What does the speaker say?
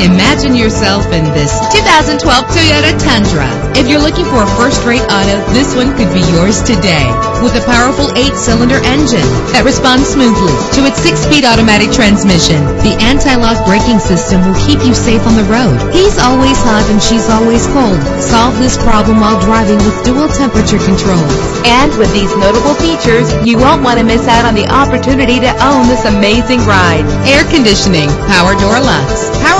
Imagine yourself in this 2012 Toyota Tundra. If you're looking for a first-rate auto, this one could be yours today. With a powerful eight-cylinder engine that responds smoothly to its six-speed automatic transmission, the anti-lock braking system will keep you safe on the road. He's always hot and she's always cold. Solve this problem while driving with dual temperature controls. And with these notable features, you won't want to miss out on the opportunity to own this amazing ride. Air conditioning, power door locks, power